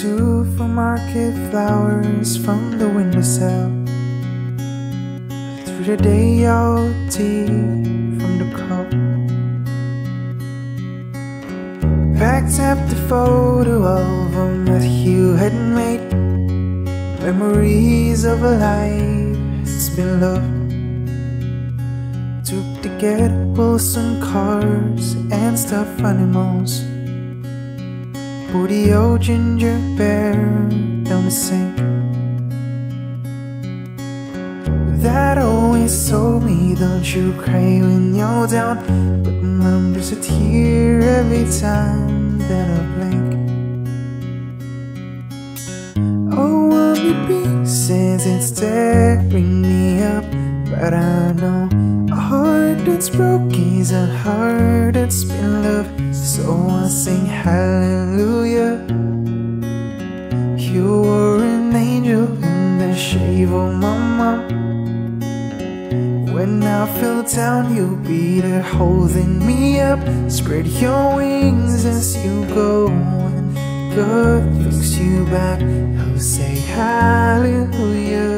supermarket flowers from the windowsill. Through the day old tea from the cup. Packed up the photo album Matthew had made. Memories of a life that's been loved. Took the getables and cars and stuffed animals The old ginger beer down the sink That always told me don't you cry when you're down. But mom there's a tear every time that I blink Oh, one pieces it's tearing me up But I know a heart that's broke is a heart that's been loved. So I sing hallelujah my mom when I fell down, you'll be there holding me up. Spread your wings as you go. God looks you back, he'll say, Hallelujah.